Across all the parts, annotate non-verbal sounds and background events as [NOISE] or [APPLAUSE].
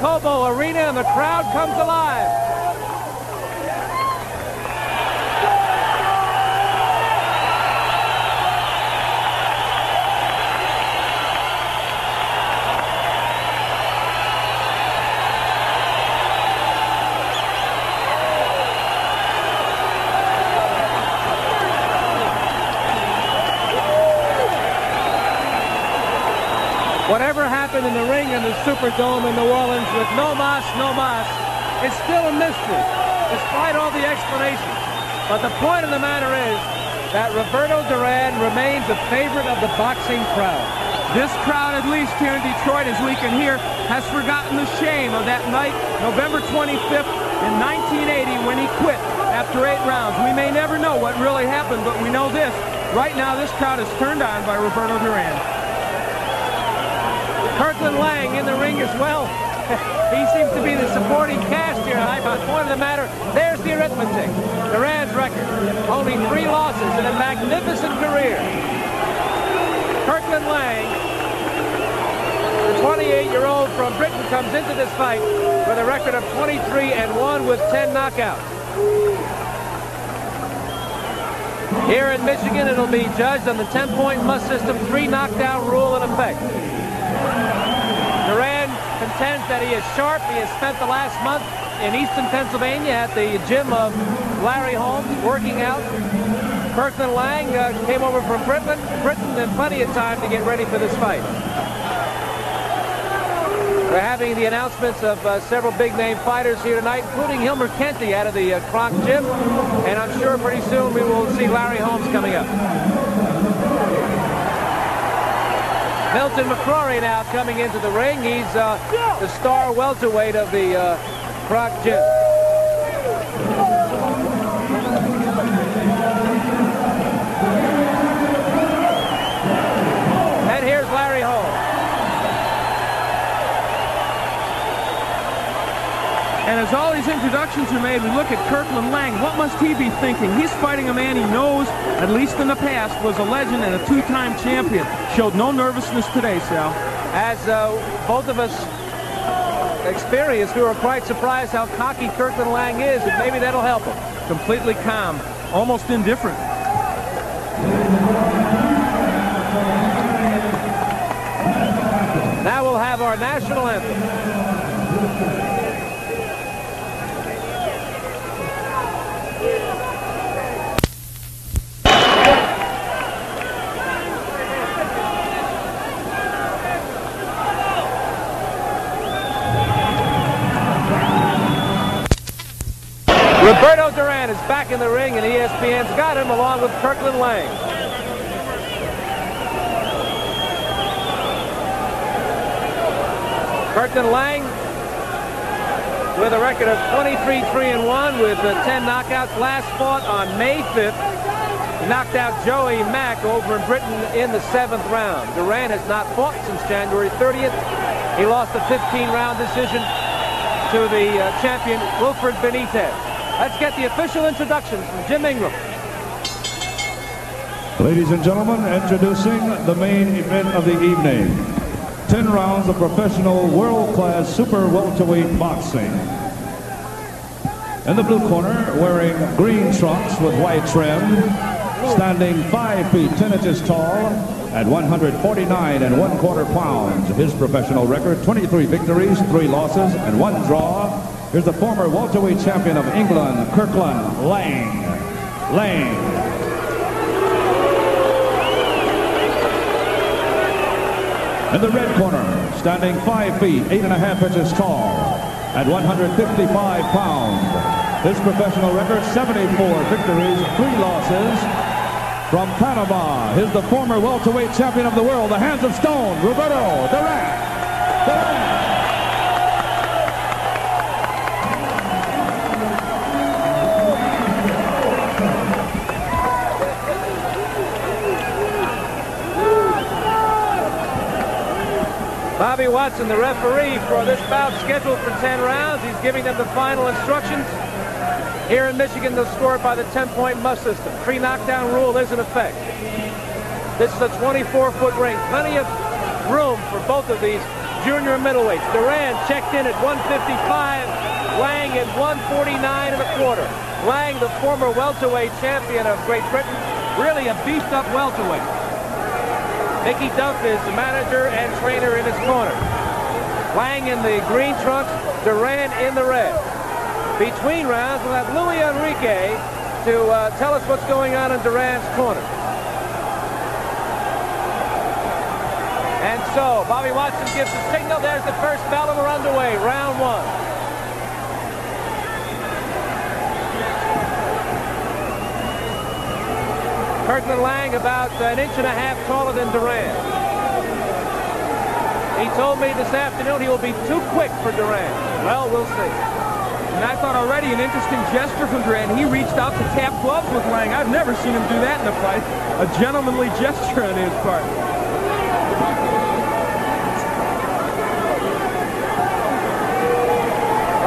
Cobo Arena and the crowd comes alive. Whatever happened in the ring in the Superdome in New Orleans with no mas, no mas, it's still a mystery, despite all the explanations. But the point of the matter is that Roberto Duran remains a favorite of the boxing crowd. This crowd, at least here in Detroit, as we can hear, has forgotten the shame of that night, November 25th in 1980, when he quit after eight rounds. We may never know what really happened, but we know this. Right now, this crowd is turned on by Roberto Duran. Kirkland Laing in the ring as well. [LAUGHS] he seems to be the supporting cast here but point of the matter, there's the arithmetic. Duran's record, only three losses in a magnificent career. Kirkland Laing, the 28-year-old from Britain, comes into this fight with a record of 23 and 1 with 10 knockouts. Here in Michigan, it'll be judged on the 10-point must system, three knockdown rule in effect. Duran contends that he is sharp. He has spent the last month in eastern Pennsylvania at the gym of Larry Holmes working out. Kirkland Laing uh, came over from Britain, Britain and plenty of time to get ready for this fight. We're having the announcements of uh, several big-name fighters here tonight, including Hilmer Kenty out of the uh, gym. And I'm sure pretty soon we will see Larry Holmes coming up. Milton McCrory now coming into the ring. He's uh, the star welterweight of the uh, Kronk gym. And as all these introductions are made, we look at Kirkland Laing. What must he be thinking? He's fighting a man he knows, at least in the past, was a legend and a two-time champion. Showed no nervousness today, Sal. As uh, both of us experienced, we were quite surprised how cocky Kirkland Laing is, and maybe that'll help him. Completely calm, almost indifferent. Now we'll have our national anthem. Roberto Duran is back in the ring, and ESPN's got him along with Kirkland Laing. Kirkland Laing with a record of 23-3-1 with uh, 10 knockouts. Last fought on May 5th. He knocked out Joey Mack over in Britain in the seventh round. Duran has not fought since January 30th. He lost a 15-round decision to the uh, champion Wilfred Benitez. Let's get the official introductions from Jim Ingram. Ladies and gentlemen, introducing the main event of the evening. 10 rounds of professional world-class super welterweight boxing. In the blue corner, wearing green trunks with white trim, standing 5 feet 10 inches tall at 149 and one quarter pounds. His professional record, 23 victories, 3 losses, and 1 draw. Here's the former welterweight champion of England, Kirkland Laing. Laing. In the red corner, standing 5 feet, 8 and a half inches tall, at 155 pounds. His professional record, 74 victories, 3 losses. From Panama, he's the former welterweight champion of the world, the hands of stone, Roberto Duran. Duran. Bobby Watson, the referee for this bout scheduled for 10 rounds. He's giving them the final instructions. Here in Michigan, they'll score by the 10-point must system. Pre-knockdown rule is in effect. This is a 24-foot ring. Plenty of room for both of these junior middleweights. Duran checked in at 155, Laing at 149 and a quarter. Laing, the former welterweight champion of Great Britain, really a beefed-up welterweight. Mickey Duff is the manager and trainer in his corner. Laing in the green trunks, Duran in the red. Between rounds, we'll have Louis Enrique to uh, tell us what's going on in Duran's corner. And so, Bobby Watson gives the signal. There's the first bell, we're underway. Round one. Kirkland Laing about an inch and a half taller than Duran. He told me this afternoon he will be too quick for Duran. Well, we'll see. And I thought already an interesting gesture from Duran. He reached out to tap gloves with Laing. I've never seen him do that in a fight. A gentlemanly [LAUGHS] gesture on his part.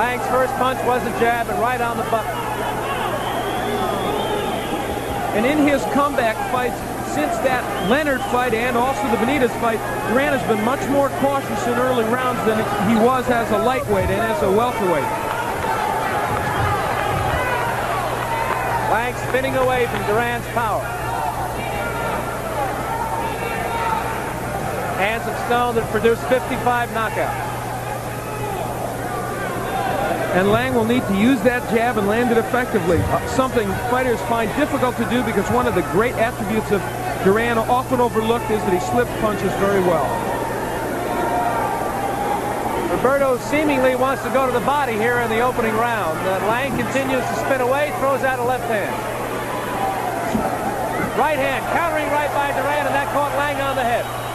Laing's first punch was a jab and right on the button. And in his comeback fights since that Leonard fight and also the Benitez fight, Duran has been much more cautious in early rounds than he was as a lightweight and as a welterweight. Laing spinning away from Duran's power. Hands of stone that produced 55 knockouts. And Laing will need to use that jab and land it effectively. Something fighters find difficult to do because one of the great attributes of Duran, often overlooked, is that he slip punches very well. Roberto seemingly wants to go to the body here in the opening round. Uh, Laing continues to spin away, throws out a left hand. Right hand, countering right by Duran, and that caught Laing on the head.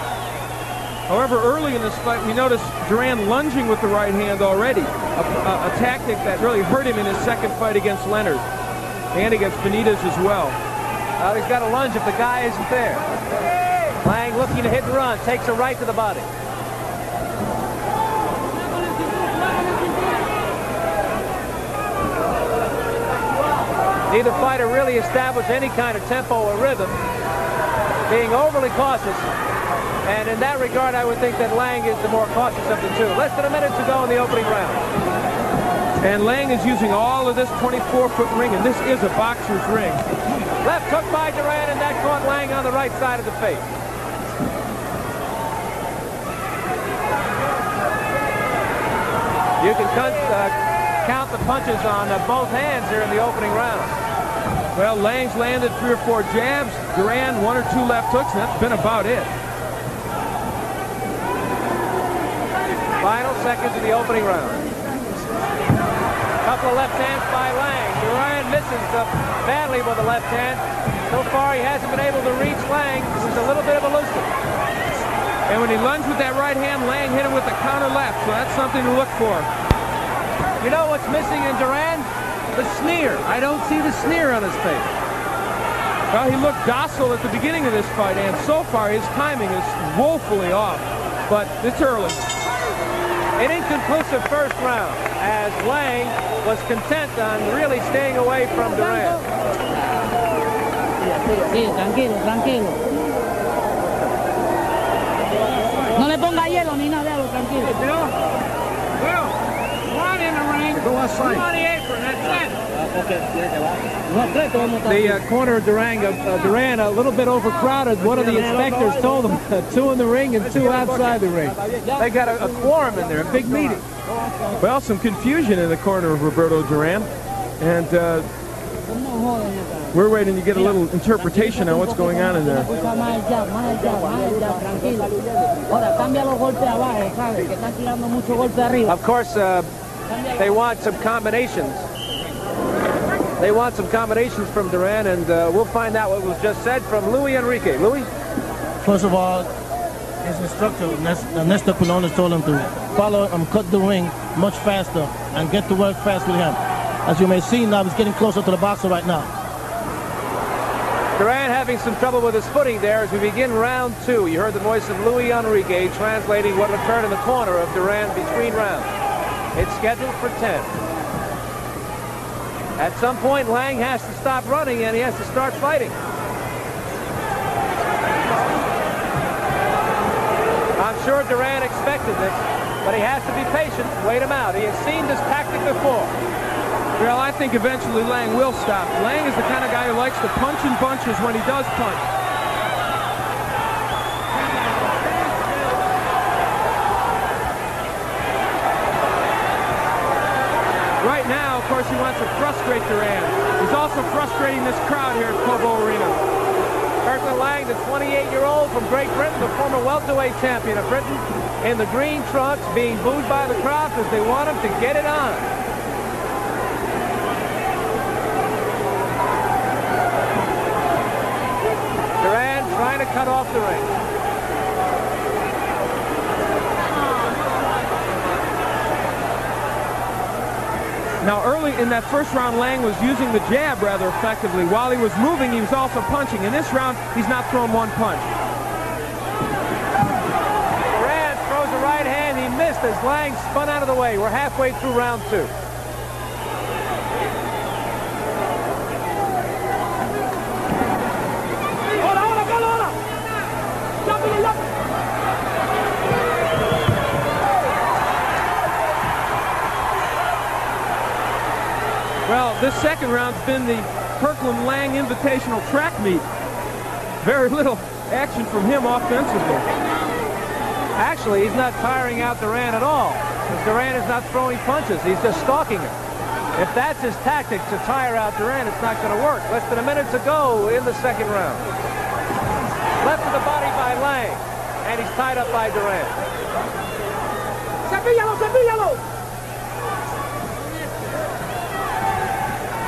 However, early in this fight, we noticed Duran lunging with the right hand already, a, a, a, tactic that really hurt him in his second fight against Leonard and against Benitez as well. Well, he's got to lunge if the guy isn't there. Laing looking to hit and run, takes a right to the body. Neither fighter really established any kind of tempo or rhythm, being overly cautious and in that regard, I would think that Laing is the more cautious of the two. Less than a minute to go in the opening round. And Laing is using all of this 24-foot ring, and this is a boxer's ring. Left hook by Duran, and that caught Laing on the right side of the face. You can uh, count the punches on uh, both hands here in the opening round. Well, Laing's landed three or four jabs. Duran, one or two left hooks, and that's been about it. Seconds of the opening round. Couple of left hands by Laing. Duran misses uh, badly with the left hand. So far, he hasn't been able to reach Laing, who's a little bit of a elusive. And when he lunged with that right hand, Laing hit him with the counter left, so that's something to look for. You know what's missing in Duran? The sneer. I don't see the sneer on his face. Well, he looked docile at the beginning of this fight, and so far his timing is woefully off. But it's early. An inconclusive first round, as Laing was content on really staying away from Duran. Sí, tranquilo, tranquilo. No le ponga hielo ni nada, tranquilo. Hey, Bill. Bill, one in the ring. Go outside. Two on the apron. That's it. The uh, corner of Duran, uh, Duran a little bit overcrowded. One of the inspectors told them uh, two in the ring and two outside the ring. They got a, a quorum in there, a big meeting. Well, some confusion in the corner of Roberto Duran. And uh, We're waiting to get a little interpretation on what's going on in there. Escucha más allá, más allá, más allá, tranquilo. Ahora, cambia los golpes abajo, ¿sabes? Que están tirando mucho golpe arriba. Of course, uh, they want some combinations. They want some combinations from Duran, and uh, we'll find out what was just said from Louis Enrique. Louis? First of all, his instructor, Nes- uh, Nestor told him to follow and cut the ring much faster and get to work fast with him. As you may see now, he's getting closer to the boxer right now. Duran having some trouble with his footing there as we begin round two. You heard the voice of Louis Enrique translating what would turn in the corner of Duran between rounds. It's scheduled for 10. At some point, Laing has to stop running and he has to start fighting. I'm sure Duran expected this, but he has to be patient, wait him out. He has seen this tactic before. Well, I think eventually Laing will stop. Laing is the kind of guy who likes to punch in bunches when he does punch. Right now, of course, he wants to frustrate Duran. He's also frustrating this crowd here at Cobo Arena. Kirkland Laing, the 28-year-old from Great Britain, the former welterweight champion of Britain, in the green trunks, being booed by the crowd because they want him to get it on. Duran trying to cut off the ring. Now, early in that first round, Laing was using the jab rather effectively. While he was moving, he was also punching. In this round, he's not thrown one punch. Duran throws a right hand. He missed as Laing spun out of the way. We're halfway through round two. This second round's been the Kirkland Laing Invitational track meet. Very little action from him offensively. Actually, he's not tiring out Duran at all. Because Duran is not throwing punches. He's just stalking him. If that's his tactic to tire out Duran, it's not going to work. Less than a minute to go in the second round. Left to the body by Laing. And he's tied up by Duran.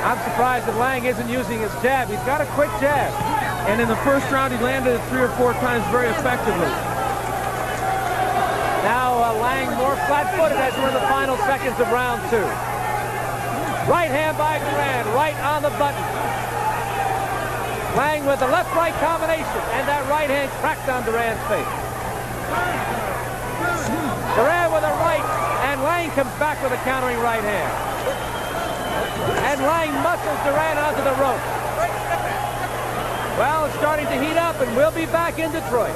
I'm surprised that Laing isn't using his jab. He's got a quick jab. And in the first round, he landed it three or four times very effectively. Now uh, Laing more flat-footed as we're in the final seconds of round two. Right hand by Duran, right on the button. Laing with the left-right combination, and that right hand cracked on Duran's face. Duran with a right, and Laing comes back with a countering right hand. And Laing muscles Duran onto the rope. Well, it's starting to heat up, and we'll be back in Detroit.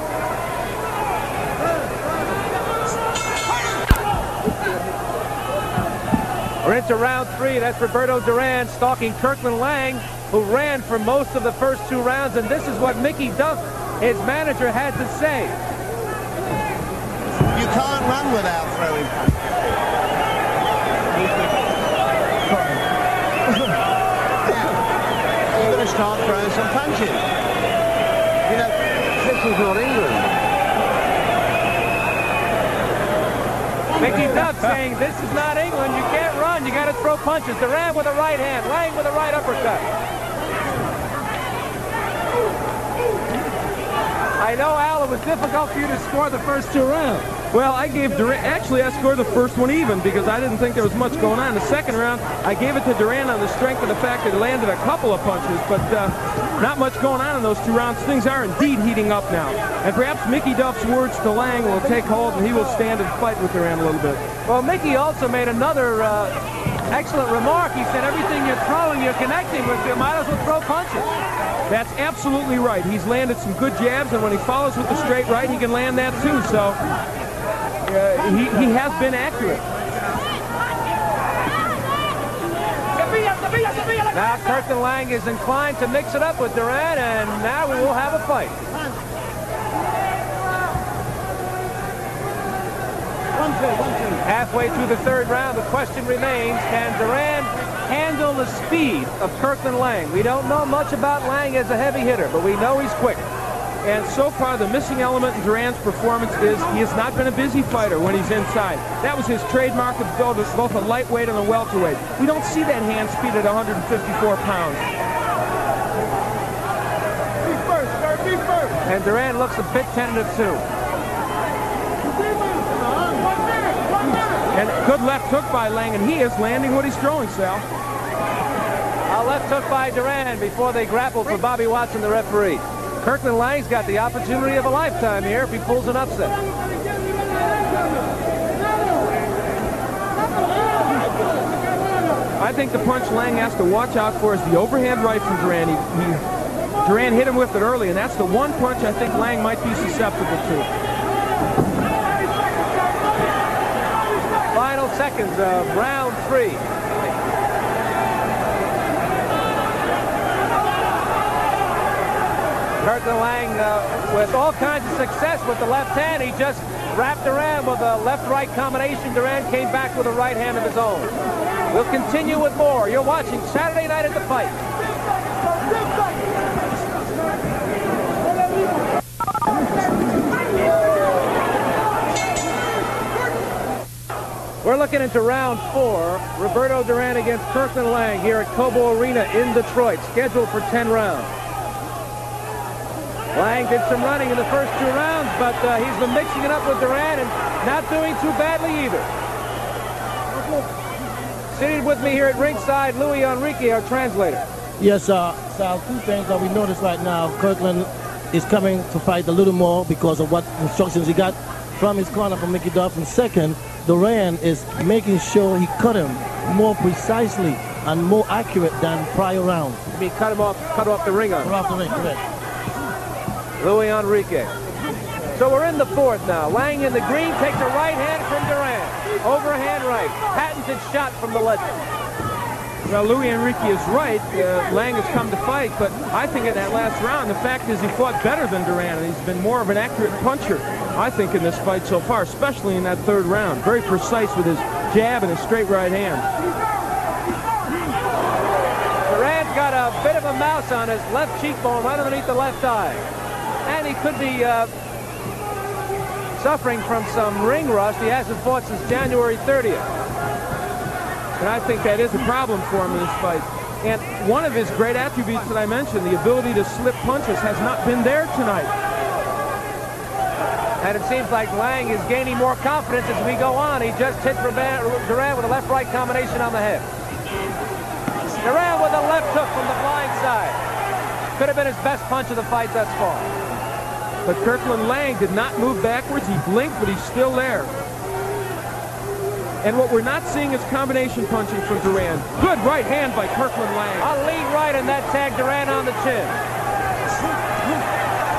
We're into round three. That's Roberto Duran stalking Kirkland Laing, who ran for most of the first two rounds. And this is what Mickey Duff, his manager, had to say. You can't run without throwing punches. yeah. You're going to start throwing some punches. You know, this is not England. Mickey Duff saying, this is not England. You can't run. You got to throw punches. Duran with a right hand. Laing with a right uppercut. I know, Al, it was difficult for you to score the first two rounds. Well, I gave Duran, actually I scored the first one even because I didn't think there was much going on. The second round, I gave it to Duran on the strength of the fact that he landed a couple of punches, but uh, not much going on in those two rounds. Things are indeed heating up now. And perhaps Mickey Duff's words to Laing will take hold and he will stand and fight with Duran a little bit. Well, Mickey also made another uh, excellent remark. He said everything you're throwing, you're connecting with. You might as well throw punches. That's absolutely right. He's landed some good jabs, and when he follows with the straight right, he can land that too. So uh, he, he has been accurate. Now Kirkland Laing is inclined to mix it up with Duran, and now we will have a fight. Halfway through the third round, the question remains, can Duran handle the speed of Kirkland Laing? We don't know much about Laing as a heavy hitter, but we know he's quick. And so far, the missing element in Duran's performance is he has not been a busy fighter when he's inside. That was his trademark of both a lightweight and a welterweight. We don't see that hand speed at 154 pounds. Be first, sir, be first. And Duran looks a bit tentative, too. And good left hook by Laing, and he is landing what he's throwing, Sal. A left hook by Duran before they grapple for Bobby Watson, the referee. Kirkland Laing's got the opportunity of a lifetime here if he pulls an upset. I think the punch Laing has to watch out for is the overhand right from Duran. He, he, Duran hit him with it early, and that's the one punch I think Laing might be susceptible to. Final seconds of round three. Kirkland Laing uh, with all kinds of success with the left hand. He just wrapped around with a left-right combination. Duran came back with a right hand of his own. We'll continue with more. You're watching Saturday Night at the Fight. We're looking into round four. Roberto Duran against Kirkland Laing here at Cobo Arena in Detroit, scheduled for 10 rounds. Laing did some running in the first two rounds, but uh, he's been mixing it up with Duran and not doing too badly either. Sitting with me here at ringside, Louis Enrique, our translator. Yes, uh, Sal, two things that we notice right now. Kirkland is coming to fight a little more because of what instructions he got from his corner from Mickey Duff. And second, Duran is making sure he cut him more precisely and more accurate than prior rounds. You mean cut him off, cut off the ring on Cut off the ring, correct. Louis Enrique. So we're in the fourth now. Laing in the green takes a right hand from Duran. Overhand right. Patented shot from the legend. Well, Louis Enrique is right. Uh, Laing has come to fight, but I think in that last round, the fact is he fought better than Duran, and he's been more of an accurate puncher, I think, in this fight so far, especially in that third round. Very precise with his jab and his straight right hand. Duran's got a bit of a mouse on his left cheekbone right underneath the left eye. And he could be uh, suffering from some ring rust. He hasn't fought since January 30th. And I think that is a problem for him in this fight. And one of his great attributes that I mentioned, the ability to slip punches, has not been there tonight. And it seems like Laing is gaining more confidence as we go on. He just hit Duran with a left-right combination on the head. Duran with a left hook from the blind side. Could have been his best punch of the fight thus far. But Kirkland Laing did not move backwards. He blinked, but he's still there. And what we're not seeing is combination punching from Duran. Good right hand by Kirkland Laing. A lead right, and that tagged Duran on the chin.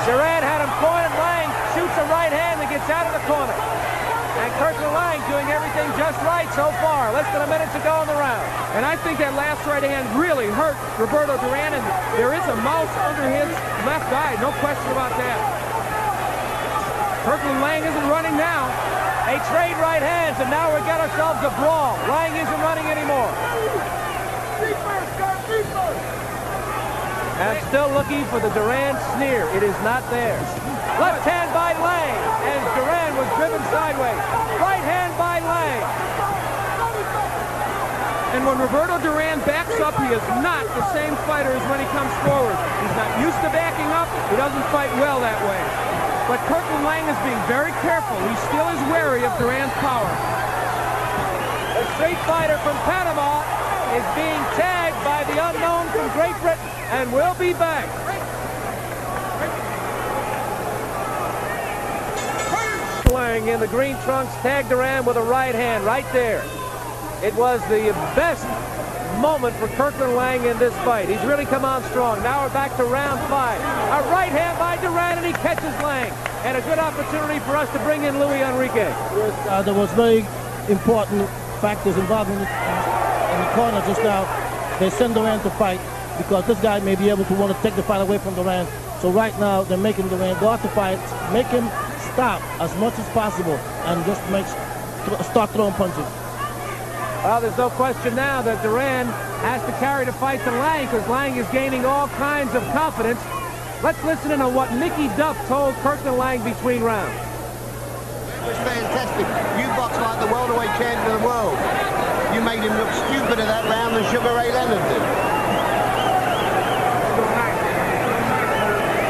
Duran had him cornered. Laing shoots a right hand and gets out of the corner. And Kirkland Laing doing everything just right so far. Less than a minute to go in the round. And I think that last right hand really hurt Roberto Duran, and there is a mouse under his left eye. No question about that. Kirkland Laing isn't running now. They trade right hands, and now we got ourselves a brawl. Laing isn't running anymore. I'm still looking for the Duran sneer. It is not there. Left hand by Laing and Duran was driven sideways. Right hand by Laing. And when Roberto Duran backs up, he is not the same fighter as when he comes forward. He's not used to backing up. He doesn't fight well that way. But Kirkland Laing is being very careful. He still is wary of Duran's power. The street fighter from Panama is being tagged by the unknown from Great Britain and will be back. Laing in the green trunks tagged Duran with a right hand right there. It was the best moment for Kirkland Laing in this fight. He's really come on strong. Now we're back to round five. A right hand by Duran, and he catches Laing. And a good opportunity for us to bring in Louis Enrique. Uh, there was very important factors involved in the, in the corner just now. They send Duran to fight because this guy may be able to want to take the fight away from Duran. So right now they're making Duran go out to fight, make him stop as much as possible, and just make start throwing punches. Well, there's no question now that Duran has to carry the fight to Laing because Laing is gaining all kinds of confidence. Let's listen in on what Mickey Duff told Kirkland Laing between rounds. It was fantastic. You boxed like the welterweight champion of the world. You made him look stupider that round than Sugar Ray Leonard did.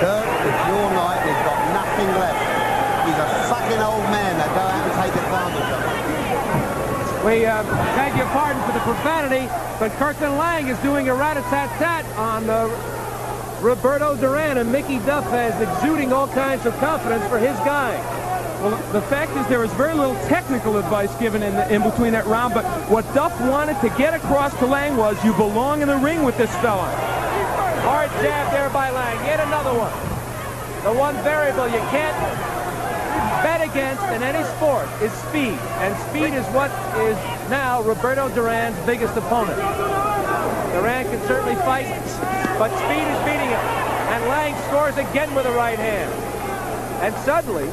Kurt, it's your night. He's got nothing left. He's a fucking old man. Now go out and take advantage of him. We uh, beg your pardon for the profanity, but Kirkland Laing is doing a rat-a-tat-tat on uh, Roberto Duran, and Mickey Duff is exuding all kinds of confidence for his guy. Well, the fact is there was very little technical advice given in, the, in between that round, but what Duff wanted to get across to Laing was you belong in the ring with this fella. Hard jab there by Laing. Yet another one. The one variable you can't bet against in any sport is speed. And speed is what is now Roberto Duran's biggest opponent. Duran can certainly fight, but speed is beating him. And Laing scores again with a right hand. And suddenly,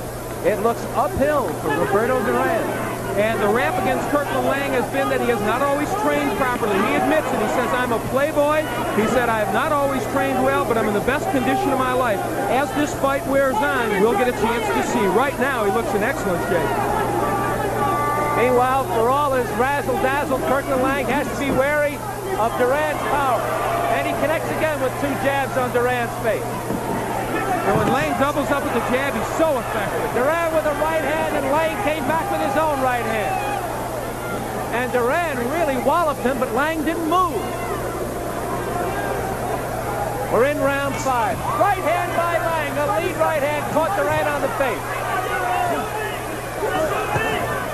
it looks uphill for Roberto Duran. And the rap against Kirkland Laing has been that he has not always trained properly. He admits it. He says, I'm a playboy. He said, I have not always trained well, but I'm in the best condition of my life. As this fight wears on, we'll get a chance to see. Right now, he looks in excellent shape. Meanwhile, for all his razzle-dazzle, Kirkland Laing has to be wary of Duran's power. And he connects again with two jabs on Duran's face. And when Laing doubles up with the jab, he's so effective. Duran with a right hand, and Laing came back with his own right hand. And Duran really walloped him, but Laing didn't move. We're in round five. Right hand by Laing. The lead right hand caught Duran on the face.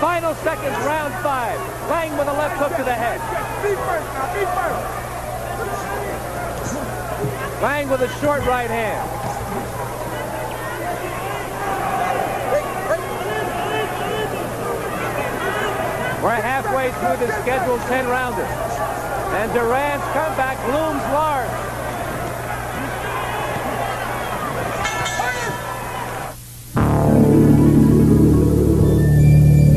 Final seconds, round five. Laing with a left hook to the head. Feet first now, feet first. Laing with a short right hand. We're halfway through the scheduled 10 rounder. And Duran's comeback looms large.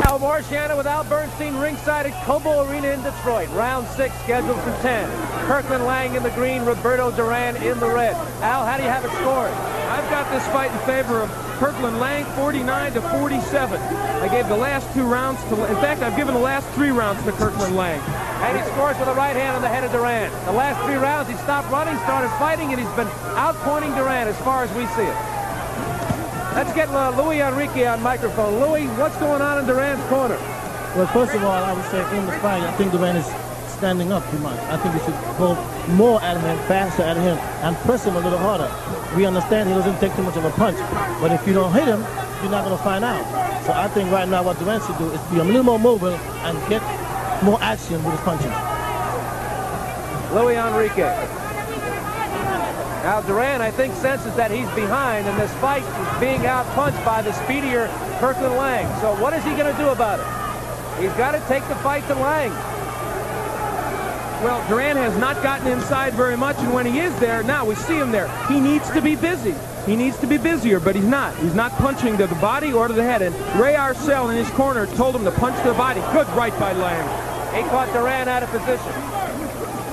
Al Marchiano with Al Bernstein ringside at Cobo Arena in Detroit. Round six scheduled for 10. Kirkland Laing in the green, Roberto Duran in the red. Al, how do you have it scored? I've got this fight in favor of Kirkland Laing 49 to 47. I gave the last two rounds to, in fact, I've given the last three rounds to Kirkland Laing. And he scores with a right hand on the head of Duran. The last three rounds, he stopped running, started fighting, and he's been outpointing Duran as far as we see it. Let's get uh, Louis Enrique on microphone. Louis, what's going on in Duran's corner? Well, first of all, I would say in the fight, I think Duran is standing up too much. I think we should go more at him, faster at him, and press him a little harder. We understand he doesn't take too much of a punch, but if you don't hit him, you're not going to find out. So I think right now what Duran should do is be a little more mobile and get more action with his punching. Louis Enrique. Now Duran, I think, senses that he's behind, and this fight is being outpunched by the speedier Kirkland Laing. So what is he going to do about it? He's got to take the fight to Laing. Well, Duran has not gotten inside very much, and when he is there, now we see him there. He needs to be busy. He needs to be busier, but he's not. He's not punching to the body or to the head. And Ray Arcel in his corner told him to punch to the body. Good right by Laing. He caught Duran out of position.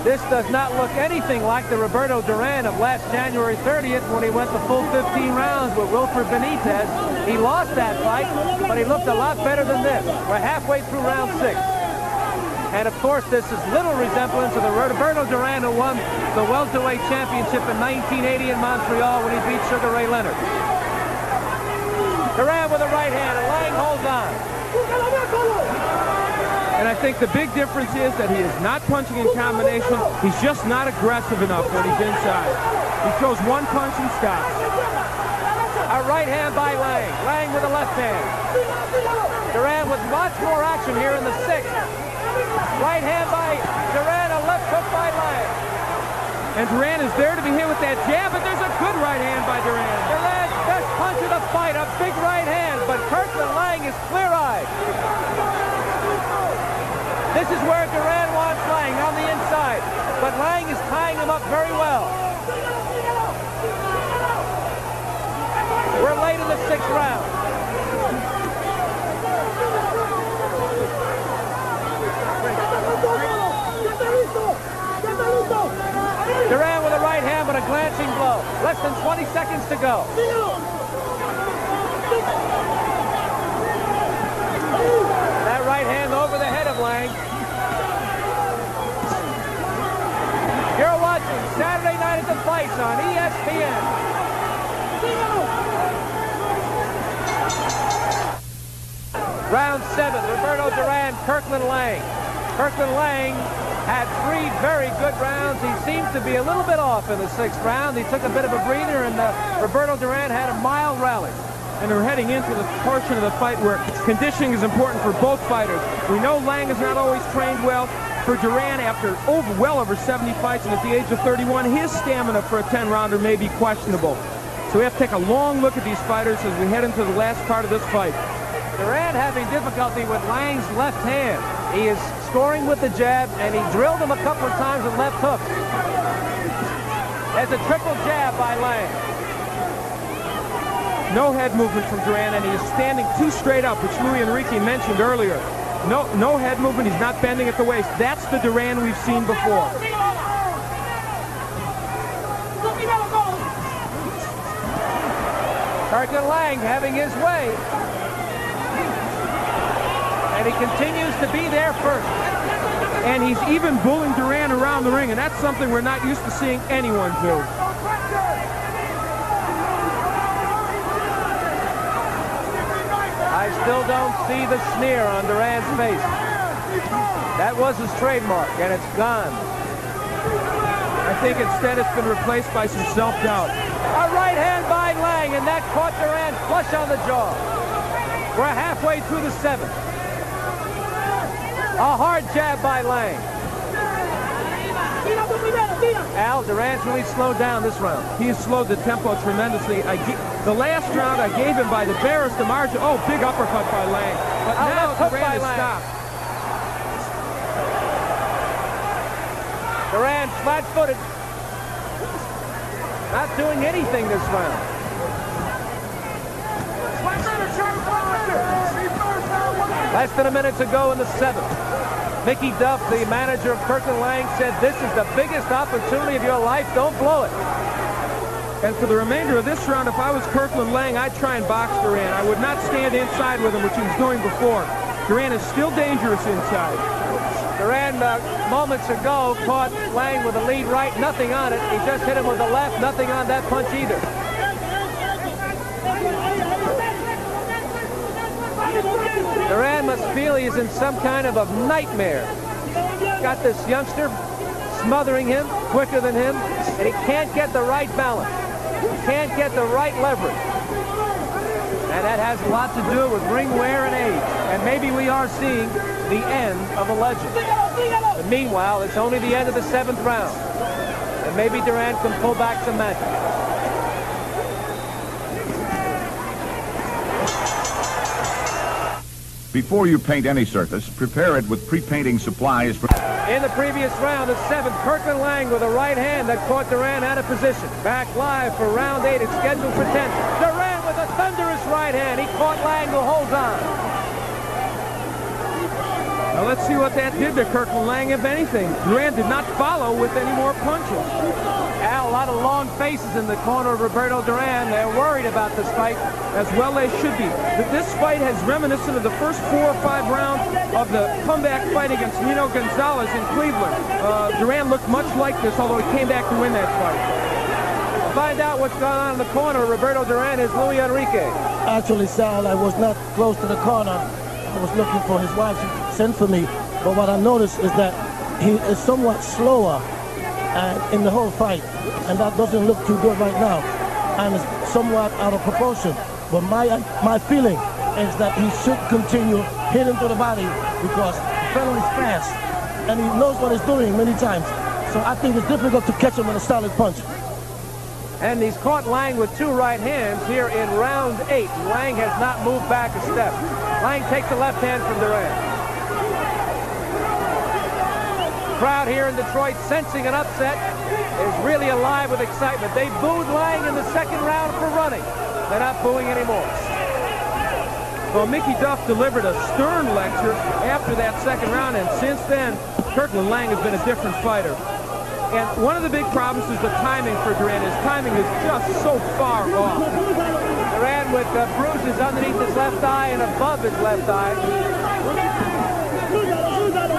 This does not look anything like the Roberto Duran of last January 30th when he went the full 15 rounds with Wilfred Benitez. He lost that fight, but he looked a lot better than this. We're halfway through round six. And of course, this is little resemblance of the Roberto Duran who won the welterweight championship in 1980 in Montreal when he beat Sugar Ray Leonard. Duran with a right hand, and Laing holds on. And I think the big difference is that he is not punching in combination. He's just not aggressive enough when he's inside. He throws one punch and stops. A right hand by Laing. Laing with a left hand. Duran with much more action here in the sixth. Right hand by Duran, a left hook by Laing. And Duran is there to be hit with that jab, but there's a good right hand by Duran. Duran's best punch of the fight, a big right hand, but Kirkland Laing is clear-eyed. This is where Duran wants Laing, on the inside. But Laing is tying him up very well. We're late in the sixth round. Less than 20 seconds to go. That right hand over the head of Laing. You're watching Saturday Night at the Fights on ESPN. Round seven, Roberto Duran, Kirkland Laing. Kirkland Laing had three very good rounds. He seems to be a little bit off in the sixth round. He took a bit of a breather, and uh, Roberto Duran had a mild rally. And we're heading into the portion of the fight where conditioning is important for both fighters. We know Laing is not always trained well. For Duran, after over, well over 70 fights and at the age of 31, his stamina for a 10-rounder may be questionable. So we have to take a long look at these fighters as we head into the last part of this fight. Duran having difficulty with Laing's left hand. He is scoring with the jab, and he drilled him a couple of times with left hook. There's a triple jab by Laing. No head movement from Duran, and he is standing too straight up, which Louis Enrique mentioned earlier. No, no head movement. He's not bending at the waist. That's the Duran we've seen before. Kirkland Laing having his way. He continues to be there first. And he's even bullying Duran around the ring, and that's something we're not used to seeing anyone do. I still don't see the sneer on Duran's face. That was his trademark, and it's gone. I think instead it's been replaced by some self-doubt. A right hand by Laing, and that caught Duran flush on the jaw. We're halfway through the seventh. A hard jab by Laing. Al, Duran's really slowed down this round. He has slowed the tempo tremendously. I the last round I gave him by the barest of margin. Oh, big uppercut by Laing. But A now left hook Duran by has Laing. stopped. Duran flat-footed. Not doing anything this round. Less than a minute to go in the seventh. Mickey Duff, the manager of Kirkland Laing, said, this is the biggest opportunity of your life. Don't blow it. And for the remainder of this round, if I was Kirkland Laing, I'd try and box Duran. I would not stand inside with him, which he was doing before. Duran is still dangerous inside. Duran, uh, moments ago, caught Laing with a lead right, nothing on it. He just hit him with the left, nothing on that punch either. Must feel he is in some kind of a nightmare. Got this youngster smothering him, quicker than him, and he can't get the right balance. Can't get the right leverage. And that has a lot to do with ring wear and age. And maybe we are seeing the end of a legend. But meanwhile, it's only the end of the seventh round. And maybe Duran can pull back some magic. Before you paint any surface, prepare it with pre-painting supplies from... In the previous round, the seventh, Kirkland Laing with a right hand that caught Duran out of position. Back live for round eight. It's scheduled for 10. Duran with a thunderous right hand. He caught Laing who holds on. Now let's see what that did to Kirkland Laing, if anything. Duran did not follow with any more punches. A lot of long faces in the corner of Roberto Duran. They're worried about this fight. As well they should be. But This fight has reminiscent of the first four or five rounds of the comeback fight against Nino Gonzalez in Cleveland. Uh, Duran looked much like this, although he came back to win that fight. Find out what's going on in the corner Roberto Duran is Luis Enrique. Actually, Sal, I was not close to the corner. I was looking for his wife. She sent for me. But what I noticed is that he is somewhat slower uh, in the whole fight. And that doesn't look too good right now. And it's somewhat out of proportion. But my my feeling is that he should continue hitting to the body because the fellow is fast. And he knows what he's doing many times. So I think it's difficult to catch him with a solid punch. And he's caught Laing with two right hands here in round eight. Laing has not moved back a step. Laing takes the left hand from Duran. Crowd here in Detroit sensing an upset is really alive with excitement. They booed Laing in the second round for running. They're not booing anymore. Well, Mickey Duff delivered a stern lecture after that second round, and since then, Kirkland Laing has been a different fighter. And one of the big problems is the timing for Duran. His timing is just so far off. Duran with uh, bruises underneath his left eye and above his left eye.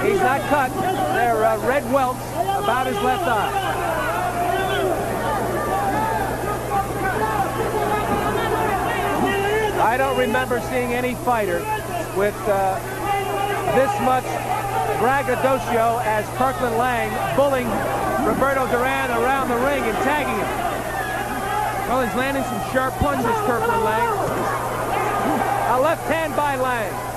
He's not cut. They're uh, red welts about his left eye. I don't remember seeing any fighter with uh, this much braggadocio as Kirkland Laing bullying Roberto Duran around the ring and tagging him. Well, he's landing some sharp punches, Kirkland Laing. A left hand by Laing.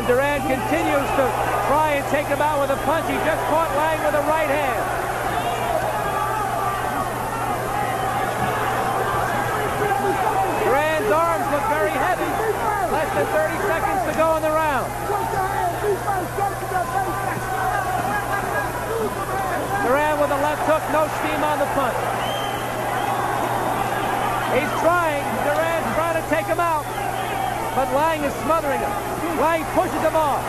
And Duran continues to try and take him out with a punch. He just caught Laing with a right hand. Duran's arms look very heavy. Less than 30 seconds to go in the round. Duran with a left hook, no steam on the punch. He's trying. Duran's trying to take him out. But Laing is smothering him. Laing pushes him off.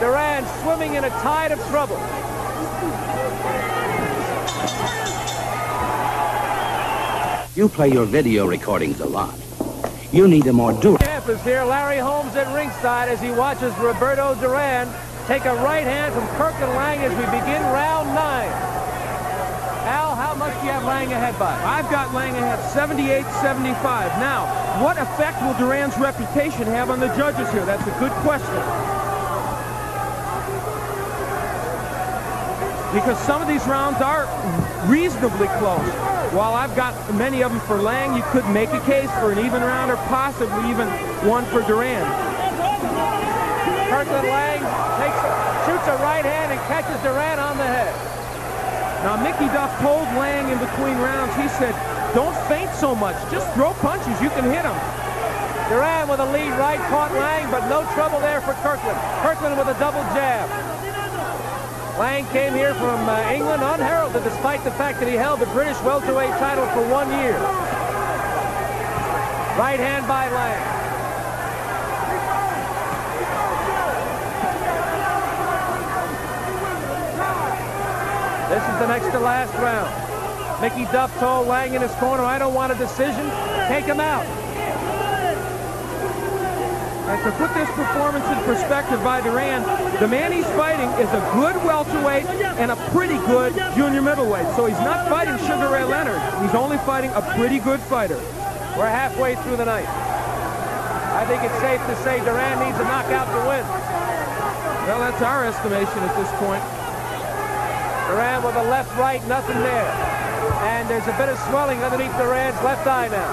Duran swimming in a tide of trouble. You play your video recordings a lot. You need a more durable. Champ is here. Larry Holmes at ringside as he watches Roberto Duran take a right hand from Kirkland Laing as we begin round nine. Al, how much you have Laing ahead by? I've got Laing ahead 78-75. Now, what effect will Duran's reputation have on the judges here? That's a good question. Because some of these rounds are reasonably close. While I've got many of them for Laing, you could make a case for an even round or possibly even one for Duran. Kirkland Laing takes, shoots a right hand and catches Duran on the head. Now, Mickey Duff told Laing in between rounds, he said, don't feint so much. Just throw punches. You can hit him. Duran with a lead right, caught Laing, but no trouble there for Kirkland. Kirkland with a double jab. Laing came here from uh, England unheralded despite the fact that he held the British welterweight title for one year. Right hand by Laing. This is the next to last round. Mickey Duff told Laing in his corner, I don't want a decision. Take him out. And to put this performance in perspective by Duran, the man he's fighting is a good welterweight and a pretty good junior middleweight. So he's not fighting Sugar Ray Leonard. He's only fighting a pretty good fighter. We're halfway through the night. I think it's safe to say Duran needs a knockout to win. Well, that's our estimation at this point. Duran with a left-right, nothing there. And there's a bit of swelling underneath Duran's left eye now.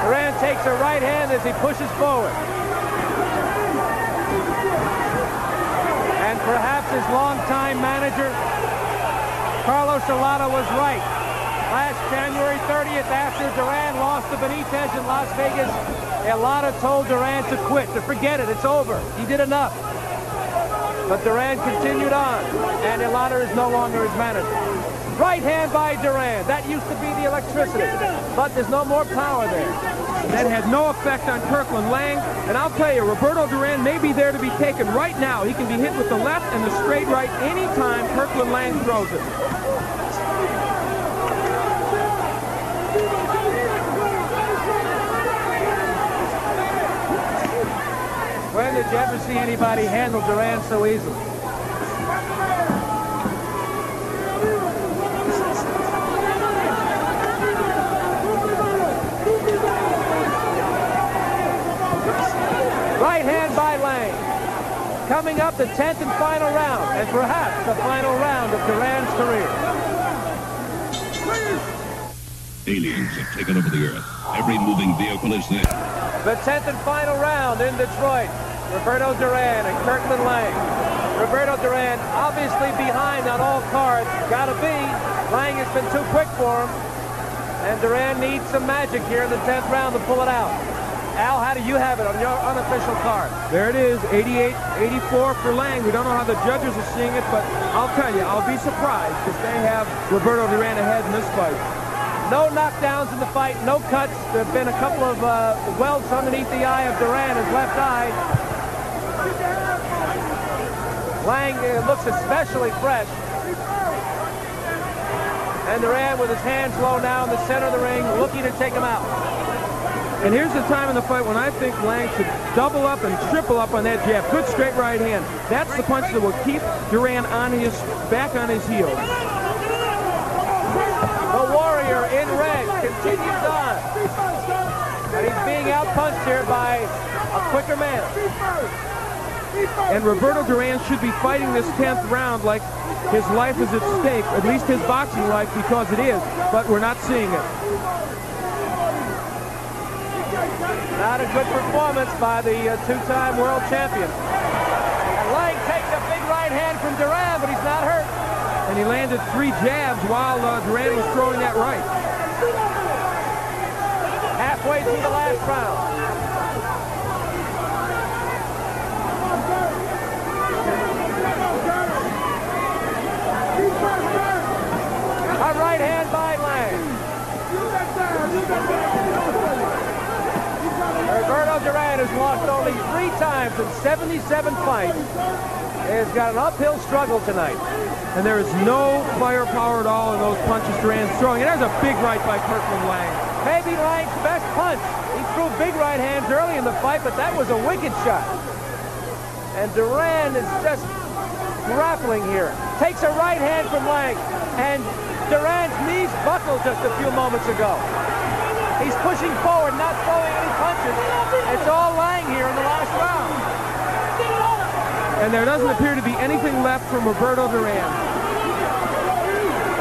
Duran takes a right hand as he pushes forward. And perhaps his longtime manager, Carlos Eleta, was right. Last January 30th, after Duran lost to Benitez in Las Vegas, Eleta told Duran to quit, to forget it, it's over. He did enough. But Duran continued on, and Eleta is no longer his manager. Right hand by Duran. That used to be the electricity, but there's no more power there. That had no effect on Kirkland Laing, and I'll tell you, Roberto Duran may be there to be taken right now. He can be hit with the left and the straight right anytime Kirkland Laing throws it. Did you ever see anybody handle Duran so easily? Right hand by Laing. Coming up the 10th and final round, and perhaps the final round of Duran's career. Aliens have taken over the Earth. Every moving vehicle is there. The 10th and final round in Detroit. Roberto Duran and Kirkland Laing. Roberto Duran obviously behind on all cards. Gotta be. Laing has been too quick for him. And Duran needs some magic here in the 10th round to pull it out. Al, how do you have it on your unofficial card? There it is, 88, 84 for Laing. We don't know how the judges are seeing it, but I'll tell you, I'll be surprised if they have Roberto Duran ahead in this fight. No knockdowns in the fight, no cuts. There have been a couple of uh, welts underneath the eye of Duran, his left eye. Laing looks especially fresh. And Duran with his hands low now in the center of the ring, looking to take him out. And here's the time in the fight when I think Laing should double up and triple up on that jab. Good straight right hand. That's the punch that will keep Duran on his back on his heels. The Warrior in red continues on. But he's being outpunched here by a quicker man. And Roberto Duran should be fighting this 10th round like his life is at stake, at least his boxing life because it is, but we're not seeing it. Not a good performance by the uh, two-time world champion. And Laing takes a big right hand from Duran, but he's not hurt. And he landed three jabs while uh, Duran was throwing that right. Halfway through the last round. A right hand by Laing. Roberto Duran has lost only three times in 77 fights. He has got an uphill struggle tonight. And there is no firepower at all in those punches Duran's throwing. And there's a big right by Kirkland Laing. Maybe Laing's best punch. He threw big right hands early in the fight, but that was a wicked shot. And Duran is just grappling here. Takes a right hand from Laing, and Duran's knees buckled just a few moments ago. He's pushing forward, not throwing any punches. It's all Laing here in the last round. And there doesn't appear to be anything left from Roberto Duran.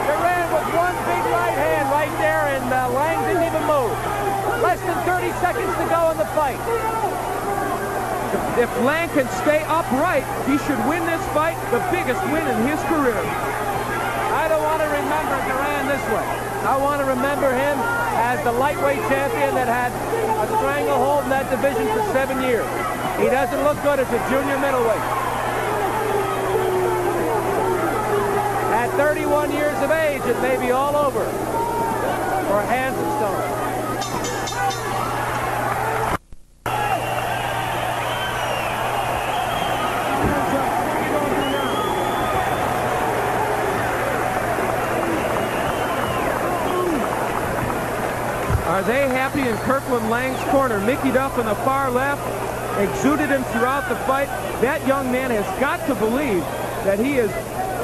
Duran with one big right hand right there, and uh, Laing didn't even move. Less than 30 seconds to go in the fight. If Laing can stay upright, he should win this fight, the biggest win in his career. I don't want to remember Duran this way. I want to remember him as the lightweight champion that had a stranglehold in that division for seven years. He doesn't look good as a junior middleweight. At 31 years of age, it may be all over for Hands of Stone. Are in Kirkland Laing's corner? Mickey Duff on the far left exuded him throughout the fight. That young man has got to believe that he is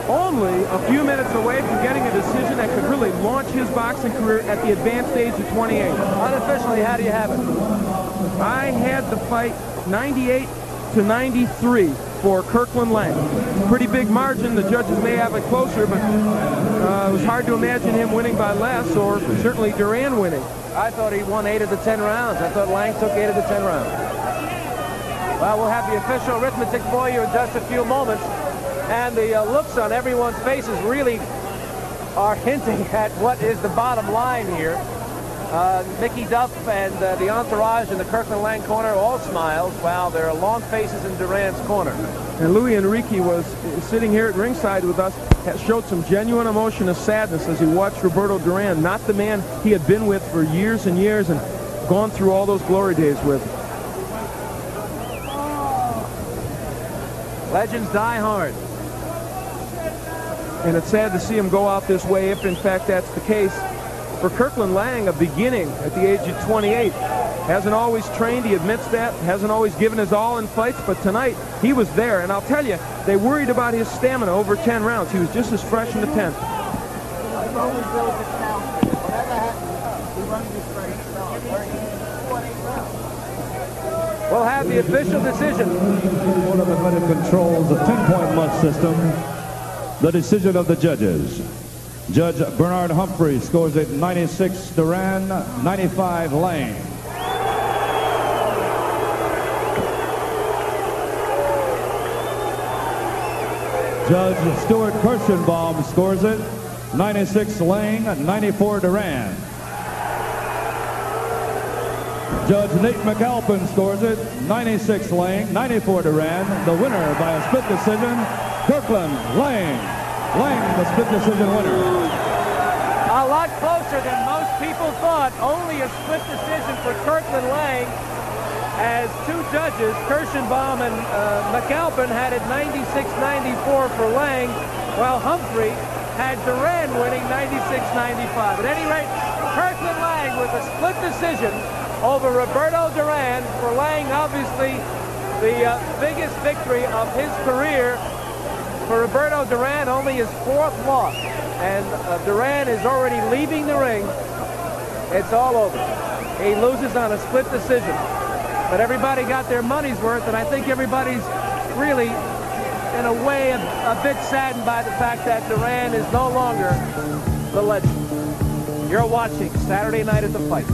only a few minutes away from getting a decision that could really launch his boxing career at the advanced age of 28. Unofficially, how do you have it? I had the fight 98 to 93 for Kirkland Laing. Pretty big margin. The judges may have it closer, but uh, it was hard to imagine him winning by less, or certainly Duran winning. I thought he won eight of the 10 rounds. I thought Laing took eight of the 10 rounds. Well, we'll have the official arithmetic for you in just a few moments. And the uh, looks on everyone's faces really are hinting [LAUGHS] at what is the bottom line here. Uh, Mickey Duff and uh, the entourage in the Kirkland Laing corner all smiles while there are long faces in Duran's corner. And Louis Enrique was sitting here at ringside with us, showed some genuine emotion of sadness as he watched Roberto Duran, not the man he had been with for years and years and gone through all those glory days with. Legends die hard. And it's sad to see him go out this way if in fact that's the case. For Kirkland Laing, a beginning at the age of 28. Hasn't always trained, he admits that. Hasn't always given his all in fights, but tonight he was there. And I'll tell you, they worried about his stamina over 10 rounds. He was just as fresh in the 10th. We'll have the official decision. Board of Athletic controls the 10-point must system. The decision of the judges. Judge Bernard Humphrey scores it 96 Duran, 95 Laing. Judge Stuart Kirschenbaum scores it 96 Laing, 94 Duran. Judge Nate McAlpin scores it 96 Laing, 94 Duran. The winner by a split decision, Kirkland Laing. Laing, the split decision winner. A lot closer than most people thought. Only a split decision for Kirkland Laing as two judges, Kirschenbaum and uh, McAlpin, had it 96-94 for Laing, while Humphrey had Duran winning 96-95. At any rate, Kirkland Laing with a split decision over Roberto Duran. For Laing, obviously, the uh, biggest victory of his career. For Roberto Duran, only his fourth loss. And uh, Duran is already leaving the ring. It's all over. He loses on a split decision. But everybody got their money's worth, and I think everybody's really, in a way, a, a bit saddened by the fact that Duran is no longer the legend. You're watching Saturday Night at the Fight.